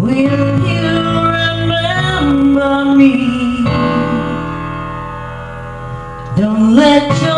Will you remember me? Don't let your